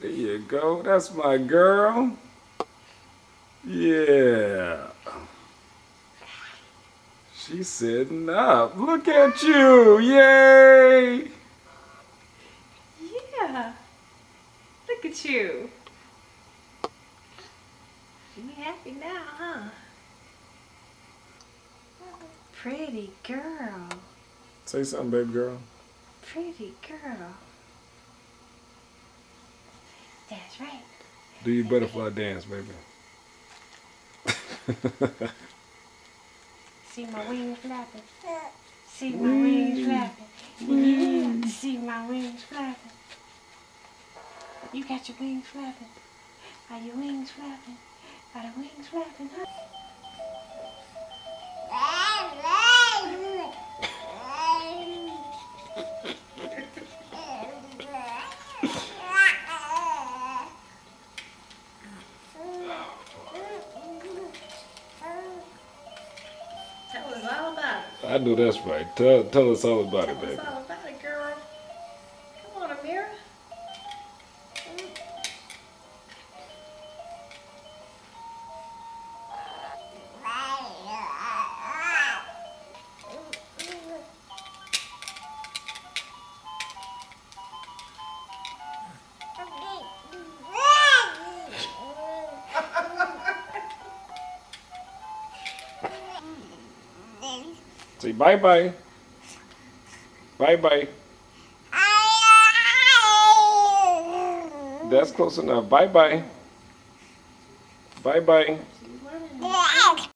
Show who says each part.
Speaker 1: There you go. That's my girl. Yeah. She's sitting up. Look at you. Yay.
Speaker 2: Yeah. Look at you. You happy now, huh? Pretty girl.
Speaker 1: Say something, baby girl.
Speaker 2: Pretty girl. That's right.
Speaker 1: Do your butterfly dance, baby.
Speaker 2: See my wings flapping. See my wings flapping. Yeah. See my wings flapping. You got your wings flapping. Are your wings flapping? Are the wings flapping? Huh?
Speaker 1: I know that's right. Tell, tell us all about it, baby.
Speaker 2: Tell us all about it, girl. Come on, Amira.
Speaker 1: Say bye bye. Bye bye. That's close enough. Bye bye. Bye bye.